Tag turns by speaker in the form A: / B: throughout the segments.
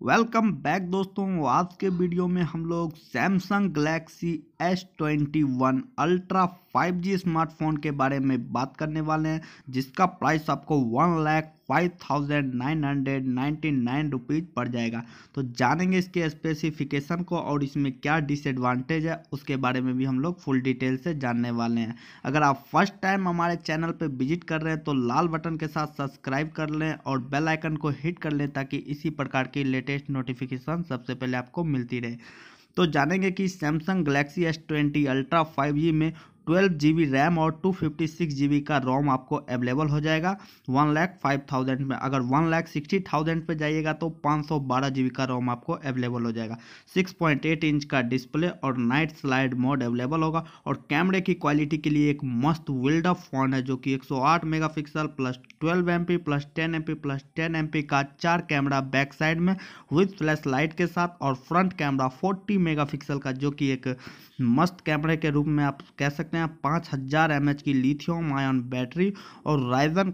A: Welcome back दोस्तों आज के वीडियो में हम लोग Samsung Galaxy S twenty one ultra five G smartphone के बारे में बात करने वाले हैं, जिसका प्राइस आपको one lakh five thousand nine hundred ninety nine rupees पड़ जाएगा। तो जानेंगे इसके स्पेसिफिकेशन को और इसमें क्या डिसएडवांटेज है, उसके बारे में भी हम लोग फुल डिटेल से जानने वाले हैं। अगर आप फ़र्स्ट टाइम हमारे चैनल पर विज़िट कर रहे हैं तो लाल बटन के साथ सब्सक्राइब कर लें और बेल आइकन को हिट कर लें, ताकि इसी प्रकार की लेटेस्ट नोटिफिकेशन सबसे पहले आपको मिलती रहे। तो जानेंगे कि Samsung Galaxy S twenty ultra five G में ट्वेल्व जी बी रैम और two fifty six G B का रोम आपको अवेलेबल हो जाएगा। वन लैख फाइव थाउज़ेंड में, अगर वन लैख सिक्सटी थाउज़ेंड पे जाइएगा तो पाँच सौ बारह जी बी का रोम आपको अवेलेबल हो जाएगा। सिक्स पॉइंट एट इंच का डिस्प्ले और नाइट स्लाइड मोड अवेलेबल होगा और कैमरे की क्वालिटी के लिए एक मस्त विल्ड अप फ़ोन है जो कि एक सौ आठ mega pixel plus twelve M P plus ten M P plus ten M P का चार कैमरा बैक साइड में विथ फ्लैश लाइट के साथ और front camera forty mega pixel का जो कि एक मस्त कैमरे के रूप में आप कह सकते हैं। पाँच हज़ार एमएच की लिथियम आयन बैटरी और राइजन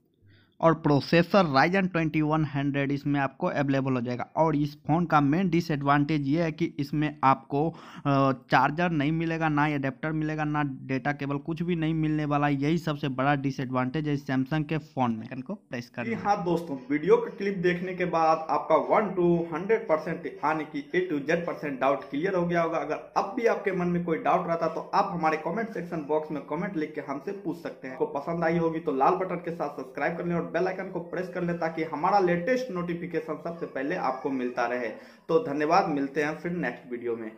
A: और processor Ryzen twenty one hundred इसमें आपको अवेलेबल हो जाएगा। और इस फ़ोन का मेन डिसएडवांटेज ये है कि इसमें आपको चार्जर नहीं मिलेगा ना अडेप्टर मिलेगा ना डेटा केबल कुछ भी नहीं मिलने वाला। यही सबसे बड़ा डिसएडवांटेज है सैमसंग के फ़ोन में। इनको प्रेस कर
B: हाँ दोस्तों वीडियो का क्लिप देखने के बाद आपका वन टू हंड्रेड परसेंट यानी कि A to Z percent doubt clear हो गया होगा। अगर अब भी आपके मन में कोई डाउट रहता तो आप हमारे कॉमेंट सेक्शन बॉक्स में कॉमेंट लिख के हमसे पूछ सकते हैं। आपको पसंद आई होगी तो लाल बटन के साथ सब्सक्राइब कर लें और बेल आइकन को प्रेस कर ले ताकि हमारा लेटेस्ट नोटिफिकेशन सबसे पहले आपको मिलता रहे। तो धन्यवाद, मिलते हैं फिर नेक्स्ट वीडियो में।